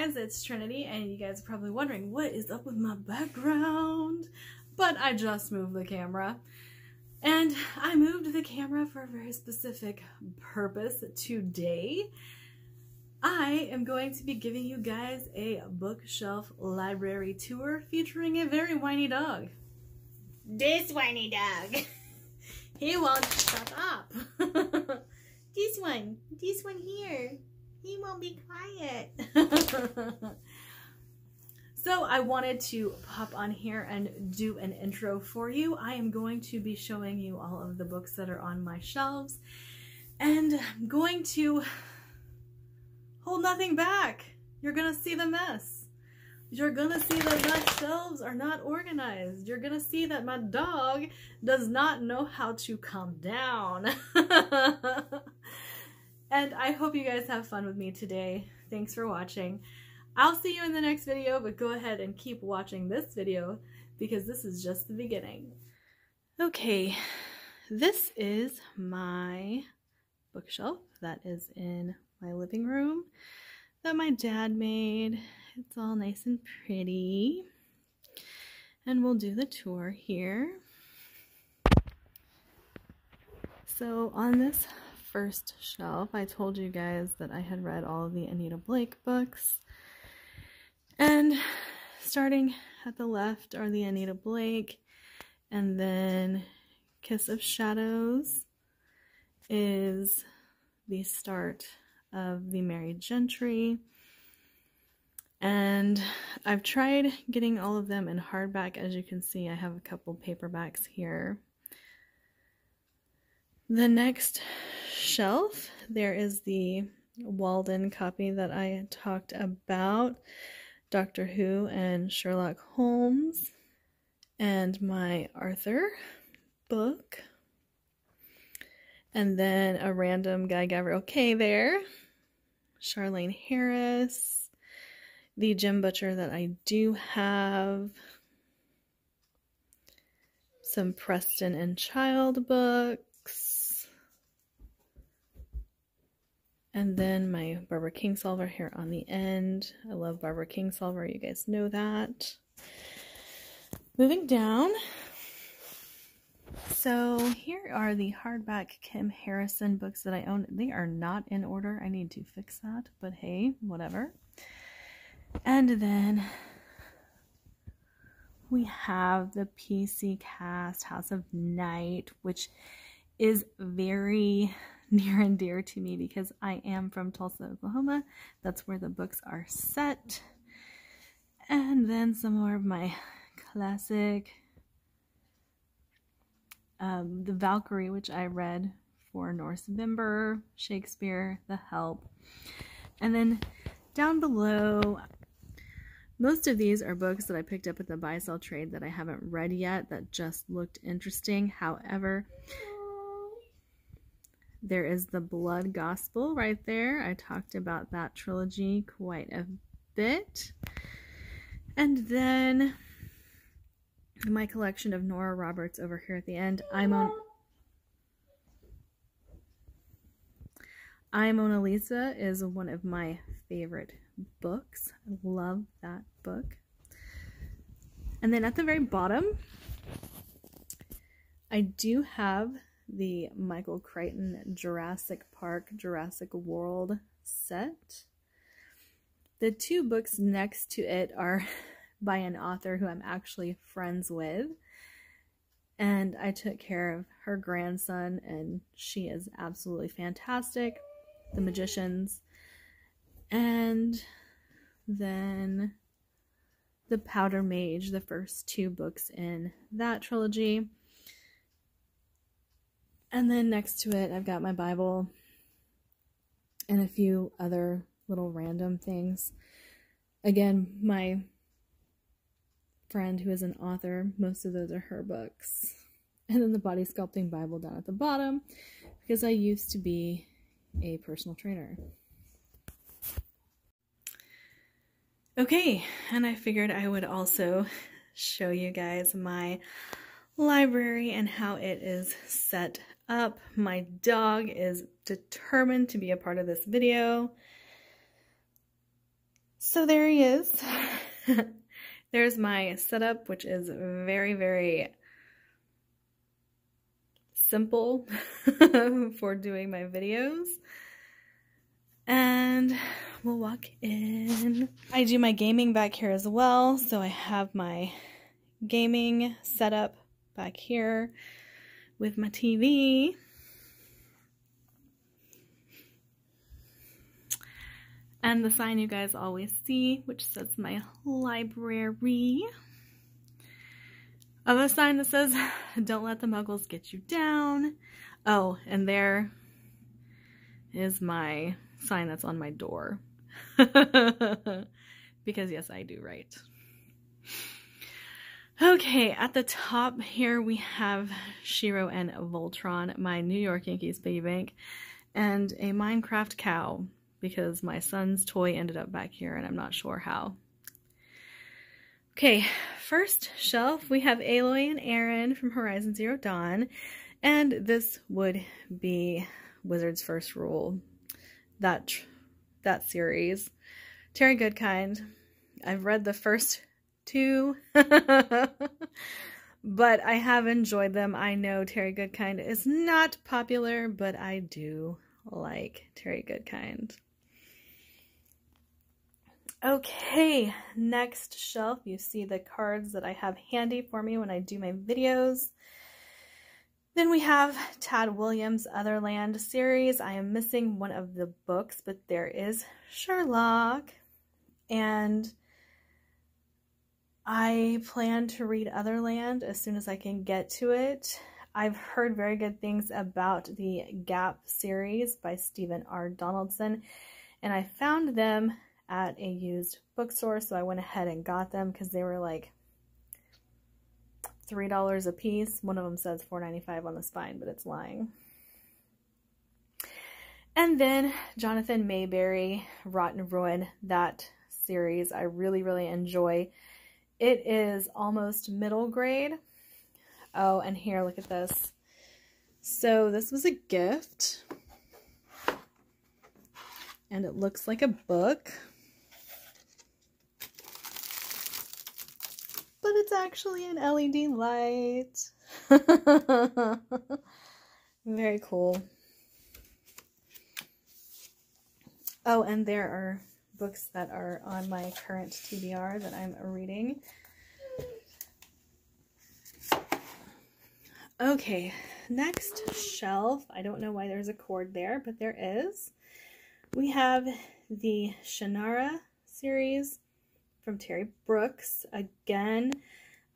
guys, it's Trinity, and you guys are probably wondering what is up with my background. But I just moved the camera. And I moved the camera for a very specific purpose today. I am going to be giving you guys a bookshelf library tour featuring a very whiny dog. This whiny dog. he won't shut up. this one. This one here. He won't be quiet. so I wanted to pop on here and do an intro for you. I am going to be showing you all of the books that are on my shelves and I'm going to hold nothing back. You're going to see the mess. You're going to see that my shelves are not organized. You're going to see that my dog does not know how to calm down. And I hope you guys have fun with me today. Thanks for watching. I'll see you in the next video, but go ahead and keep watching this video because this is just the beginning. Okay, this is my bookshelf that is in my living room that my dad made. It's all nice and pretty. And we'll do the tour here. So on this first shelf, I told you guys that I had read all of the Anita Blake books. And starting at the left are the Anita Blake, and then Kiss of Shadows is the start of the Merry Gentry. And I've tried getting all of them in hardback. As you can see, I have a couple paperbacks here. The next shelf, there is the Walden copy that I talked about, Doctor Who and Sherlock Holmes, and my Arthur book. And then a random Guy Gavriel Kay there, Charlaine Harris, the Jim Butcher that I do have, some Preston and Child books, And then my Barbara Kingsolver here on the end. I love Barbara Kingsolver, you guys know that. Moving down. So here are the hardback Kim Harrison books that I own. They are not in order. I need to fix that, but hey, whatever. And then we have the PC Cast House of Night, which is very near and dear to me because I am from Tulsa, Oklahoma. That's where the books are set. And then some more of my classic, um, The Valkyrie, which I read for Norse Vember, Shakespeare, The Help. And then down below, most of these are books that I picked up at the buy sell trade that I haven't read yet that just looked interesting. However, there is the Blood Gospel right there. I talked about that trilogy quite a bit. And then my collection of Nora Roberts over here at the end. I'm on I Mona Lisa is one of my favorite books. I love that book. And then at the very bottom, I do have the Michael Crichton Jurassic Park, Jurassic World set. The two books next to it are by an author who I'm actually friends with. And I took care of her grandson, and she is absolutely fantastic. The Magicians. And then The Powder Mage, the first two books in that trilogy. And then next to it, I've got my Bible and a few other little random things. Again, my friend who is an author, most of those are her books. And then the Body Sculpting Bible down at the bottom because I used to be a personal trainer. Okay, and I figured I would also show you guys my library and how it is set up. My dog is determined to be a part of this video. So there he is. There's my setup, which is very, very simple for doing my videos. And we'll walk in. I do my gaming back here as well. So I have my gaming setup back here with my TV. And the sign you guys always see, which says my library. Of a sign that says, don't let the muggles get you down. Oh, and there is my sign that's on my door. because yes, I do write. Okay, at the top here we have Shiro and Voltron, my New York Yankees piggy bank, and a Minecraft cow because my son's toy ended up back here and I'm not sure how. Okay, first shelf we have Aloy and Aaron from Horizon Zero Dawn, and this would be Wizard's First Rule, that that series. Terry Goodkind. I've read the first two, but I have enjoyed them. I know Terry Goodkind is not popular, but I do like Terry Goodkind. Okay, next shelf, you see the cards that I have handy for me when I do my videos. Then we have Tad Williams' Otherland series. I am missing one of the books, but there is Sherlock. And I plan to read Otherland as soon as I can get to it. I've heard very good things about the Gap series by Stephen R. Donaldson, and I found them at a used bookstore, so I went ahead and got them because they were like $3 a piece. One of them says $4.95 on the spine, but it's lying. And then Jonathan Maberry, Rotten Ruin, that series I really, really enjoy. It is almost middle grade. Oh, and here, look at this. So this was a gift. And it looks like a book. but it's actually an LED light. Very cool. Oh, and there are books that are on my current TBR that I'm reading. Okay, next shelf. I don't know why there's a cord there, but there is. We have the Shannara series from Terry Brooks. Again,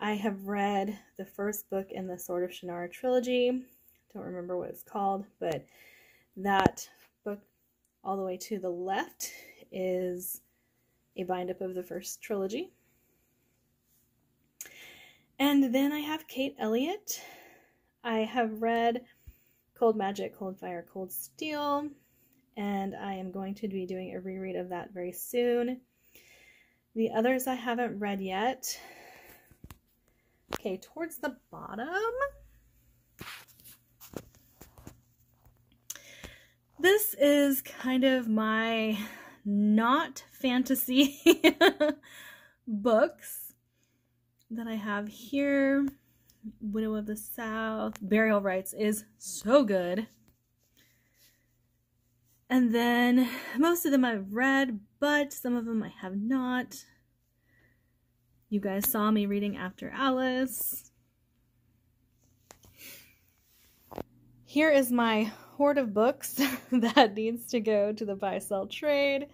I have read the first book in the Sword of Shannara trilogy. Don't remember what it's called, but that book all the way to the left is a bind up of the first trilogy. And then I have Kate Elliott. I have read Cold Magic, Cold Fire, Cold Steel, and I am going to be doing a reread of that very soon. The others I haven't read yet. Okay, towards the bottom. This is kind of my not fantasy books that I have here. Widow of the South, Burial Rites is so good. And then most of them I've read, but some of them I have not. You guys saw me reading After Alice. Here is my hoard of books that needs to go to the buy sell trade.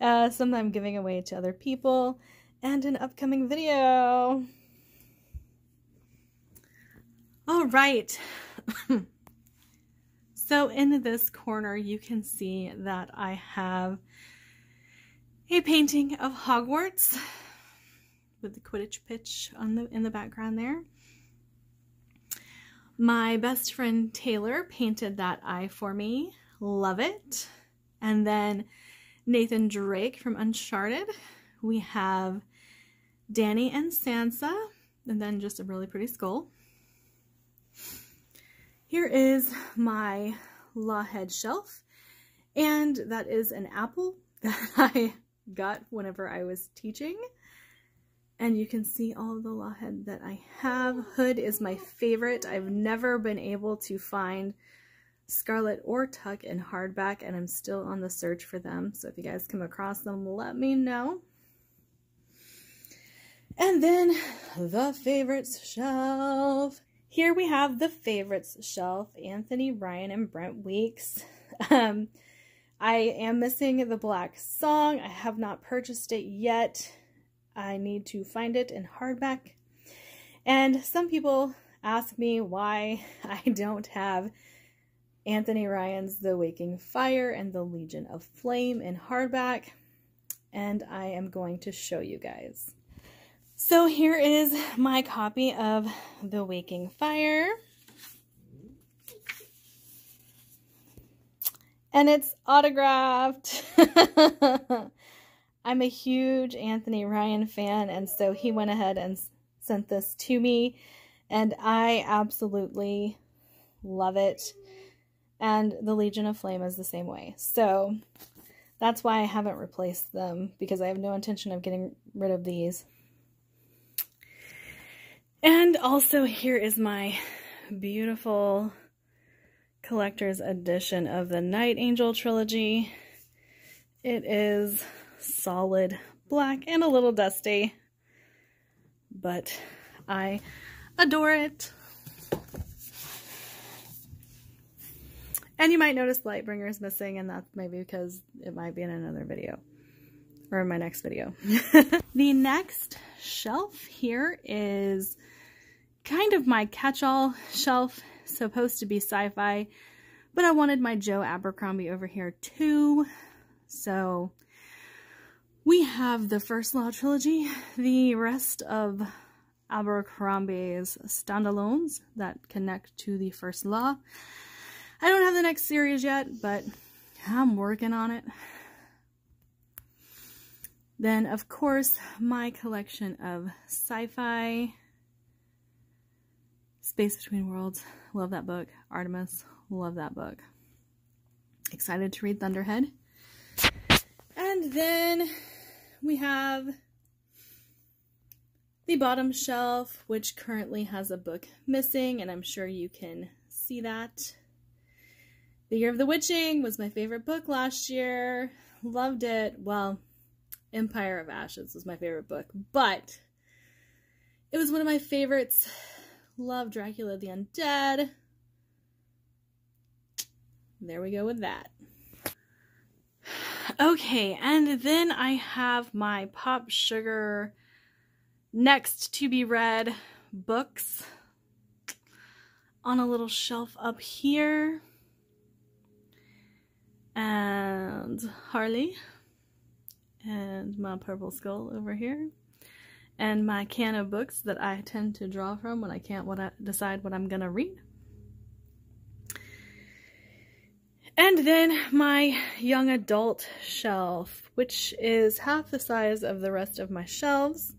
Uh, some I'm giving away to other people, and an upcoming video. All right. So in this corner, you can see that I have a painting of Hogwarts with the Quidditch pitch on the in the background there. My best friend Taylor painted that eye for me. Love it. And then Nathan Drake from Uncharted. We have Dany and Sansa, and then just a really pretty skull. Here is my Lawhead shelf, and that is an apple that I got whenever I was teaching. And you can see all the lawhead that I have. Hood is my favorite. I've never been able to find Scarlet or Tuck in hardback, and I'm still on the search for them. So if you guys come across them, let me know. And then the favorites shelf. Here we have the favorites shelf, Anthony Ryan and Brent Weeks. Um, I am missing the black song. I have not purchased it yet. I need to find it in hardback. And some people ask me why I don't have Anthony Ryan's The Waking Fire and The Legion of Flame in hardback. And I am going to show you guys. So here is my copy of The Waking Fire. And it's autographed. I'm a huge Anthony Ryan fan, and so he went ahead and sent this to me, and I absolutely love it. And the Legion of Flame is the same way. So that's why I haven't replaced them, because I have no intention of getting rid of these. And also here is my beautiful collector's edition of the Night Angel trilogy. It is solid black and a little dusty, but I adore it. And you might notice Lightbringer is missing, and that's maybe because it might be in another video, or in my next video. the next shelf here is kind of my catch-all shelf, supposed to be sci-fi, but I wanted my Joe Abercrombie over here too. So we have the First Law trilogy, the rest of Abercrombie's standalones that connect to the First Law. I don't have the next series yet, but I'm working on it. Then, of course, my collection of sci-fi Space Between Worlds. Love that book. Artemis. Love that book. Excited to read Thunderhead. And then we have the bottom shelf, which currently has a book missing, and I'm sure you can see that. The Year of the Witching was my favorite book last year. Loved it. Well, Empire of Ashes was my favorite book, but it was one of my favorites Love Dracula the Undead. There we go with that. Okay, and then I have my Pop Sugar next to be read books on a little shelf up here. And Harley and my purple skull over here and my can of books that I tend to draw from when I can't what I decide what I'm gonna read. And then my young adult shelf, which is half the size of the rest of my shelves.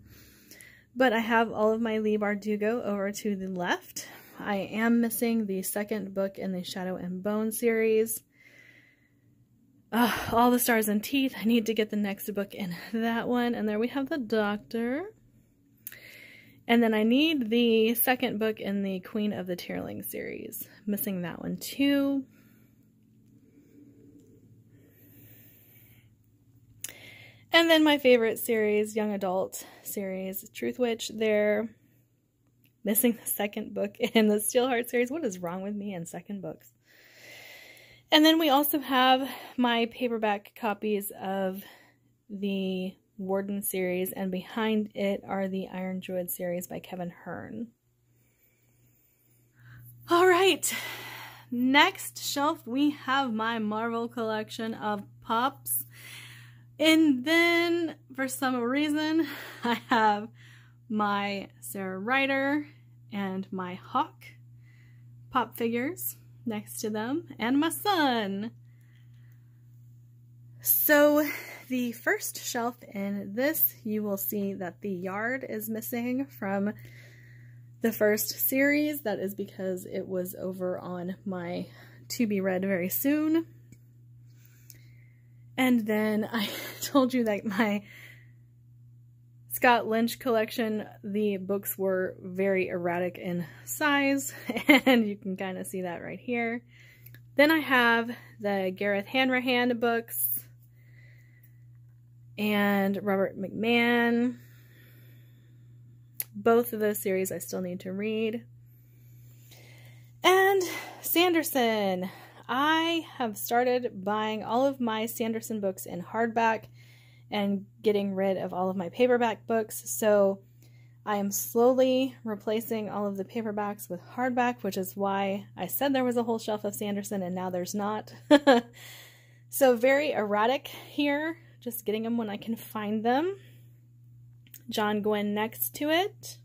But I have all of my Leigh Bardugo over to the left. I am missing the second book in the Shadow and Bone series. All the Stars and Teeth. I need to get the next book in that one. And there we have the Doctor. And then I need the second book in the Queen of the Tearling series. Missing that one too. And then my favorite series, young adult series, Truth Witch. They're missing the second book in the Steelheart series. What is wrong with me and second books? And then we also have my paperback copies of the Warden series, and behind it are the Iron Druid series by Kevin Hearne. All right, next shelf we have my Marvel collection of pops. And then, for some reason, I have my Sarah Ryder and my Hawke pop figures next to them, and my son. So the first shelf in this, you will see that the yard is missing from the first series. That is because it was over on my to be read very soon. And then I told you that my Scott Lynch collection, the books were very erratic in size, and you can kind of see that right here. Then I have the Gareth Hanrahan books and Robert McMahon. Both of those series I still need to read. And Sanderson. I have started buying all of my Sanderson books in hardback and getting rid of all of my paperback books. So I am slowly replacing all of the paperbacks with hardback, which is why I said there was a whole shelf of Sanderson and now there's not. so very erratic here, just getting them when I can find them. John Gwynne next to it.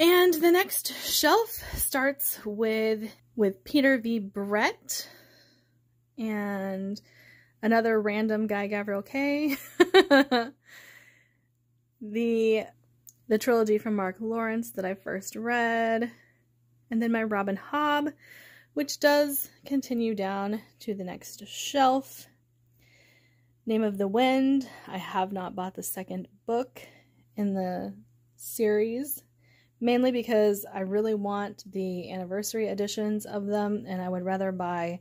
And the next shelf starts with with Peter V. Brett and another random guy Gavriel Kay. the the trilogy from Mark Lawrence that I first read, and then my Robin Hobb, which does continue down to the next shelf. Name of the Wind. I have not bought the second book in the series mainly because I really want the anniversary editions of them, and I would rather buy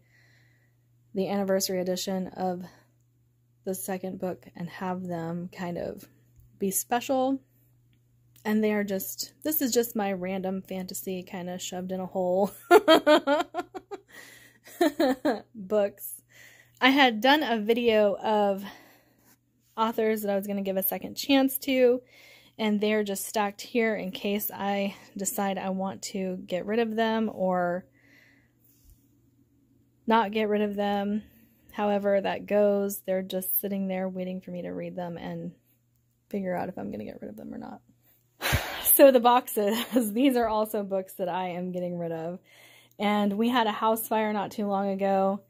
the anniversary edition of the second book and have them kind of be special. And they are just, this is just my random fantasy kind of shoved in a hole books. I had done a video of authors that I was going to give a second chance to, and they're just stacked here in case I decide I want to get rid of them or not get rid of them. However that goes, they're just sitting there waiting for me to read them and figure out if I'm going to get rid of them or not. so the boxes, these are also books that I am getting rid of. And we had a house fire not too long ago,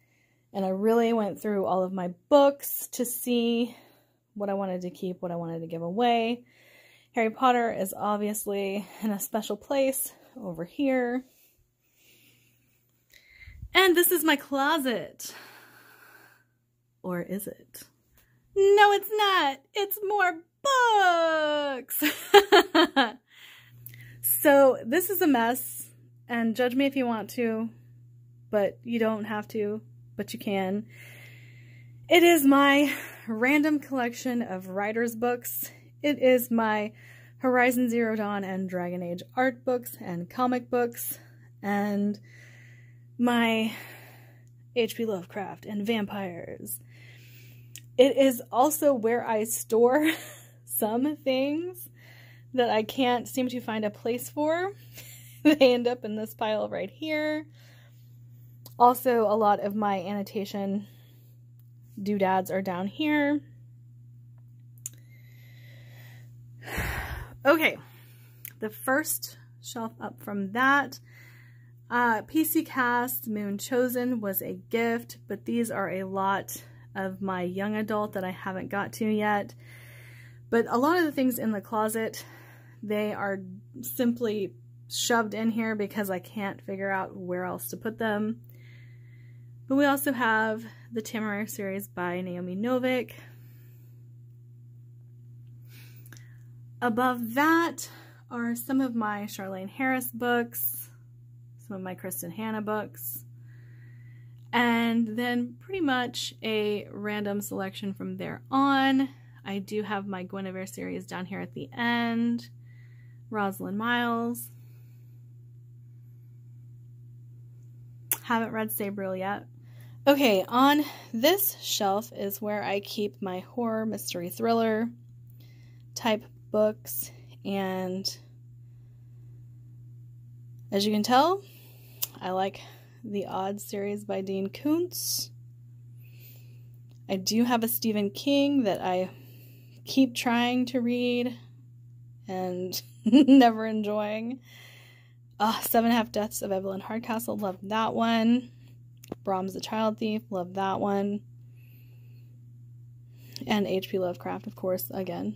and I really went through all of my books to see what I wanted to keep, what I wanted to give away. Harry Potter is obviously in a special place over here. And this is my closet. Or is it? No, it's not. It's more books. so this is a mess. And judge me if you want to, but you don't have to, but you can. It is my random collection of writer's books it is my Horizon Zero Dawn and Dragon Age art books and comic books, and my H.P. Lovecraft and vampires. It is also where I store some things that I can't seem to find a place for. they end up in this pile right here. Also, a lot of my annotation doodads are down here. Okay, the first shelf up from that. Uh, PC Cast Moon Chosen was a gift, but these are a lot of my young adult that I haven't got to yet. But a lot of the things in the closet, they are simply shoved in here because I can't figure out where else to put them. But we also have the Temeraire series by Naomi Novik, Above that are some of my Charlaine Harris books, some of my Kristin Hannah books, and then pretty much a random selection from there on. I do have my Guinevere series down here at the end, Rosalind Miles. Haven't read Sabriel yet. Okay, on this shelf is where I keep my horror mystery thriller type books and as you can tell, I like the Odd series by Dean Koontz. I do have a Stephen King that I keep trying to read and never enjoying. Uh, Seven Half Deaths of Evelyn Hardcastle, love that one. Brom's the Child Thief, love that one. And H.P. Lovecraft, of course, again.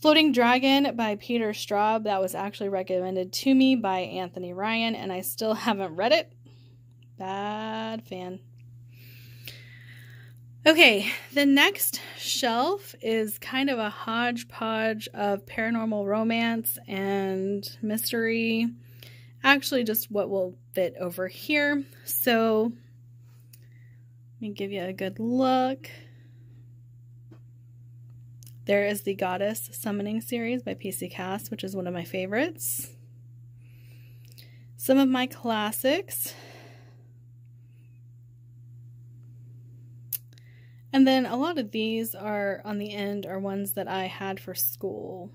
Floating Dragon by Peter Straub. That was actually recommended to me by Anthony Ryan, and I still haven't read it. Bad fan. Okay, the next shelf is kind of a hodgepodge of paranormal romance and mystery. Actually, just what will fit over here. So, let me give you a good look. There is the Goddess Summoning series by PC Cast, which is one of my favorites. Some of my classics. And then a lot of these are on the end are ones that I had for school.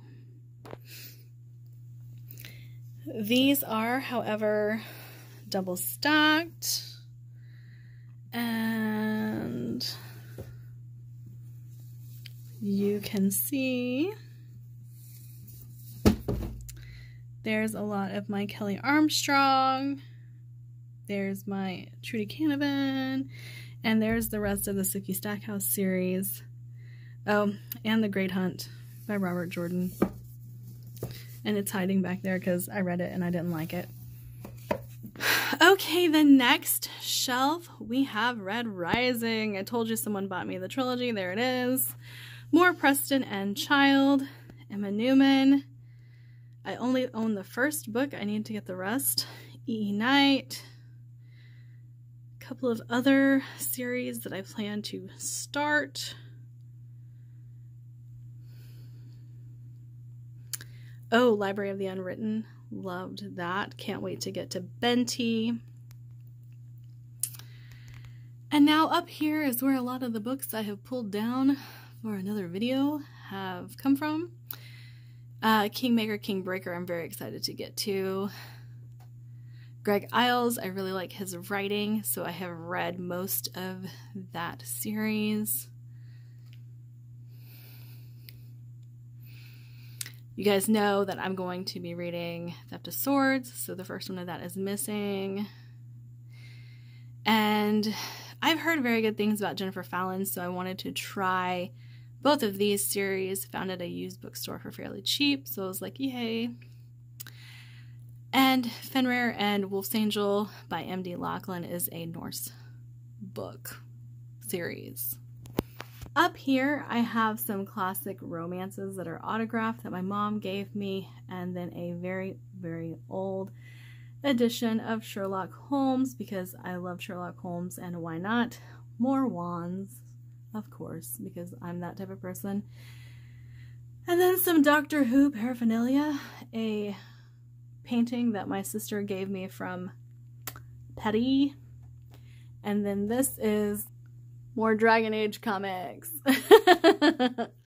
These are, however, double stacked. And you can see there's a lot of my Kelley Armstrong. There's my Trudi Canavan. And there's the rest of the Sookie Stackhouse series. Oh, and The Great Hunt by Robert Jordan. And it's hiding back there because I read it and I didn't like it. Okay, the next shelf we have Red Rising. I told you someone bought me the trilogy. There it is. More Preston and Child. Emma Newman. I only own the first book. I need to get the rest. E. e. Knight A couple of other series that I plan to start. Oh, Library of the Unwritten. Loved that. Can't wait to get to Benty. And now up here is where a lot of the books I have pulled down for another video have come from. Uh, Kingmaker, Kingbreaker, I'm very excited to get to. Greg Iles, I really like his writing, so I have read most of that series. You guys know that I'm going to be reading Theft of Swords, so the first one of that is missing. And I've heard very good things about Jennifer Fallon, so I wanted to try both of these series. Found at a used bookstore for fairly cheap, so I was like, yay. And Fenrir and Wolfsangel by M.D. Lachlan is a Norse book series. Up here, I have some classic romances that are autographed that my mom gave me, and then a very, very old edition of Sherlock Holmes because I love Sherlock Holmes, and why not? More wands, of course, because I'm that type of person. And then some Doctor Who paraphernalia, a painting that my sister gave me from Petty. And then this is more Dragon Age comics.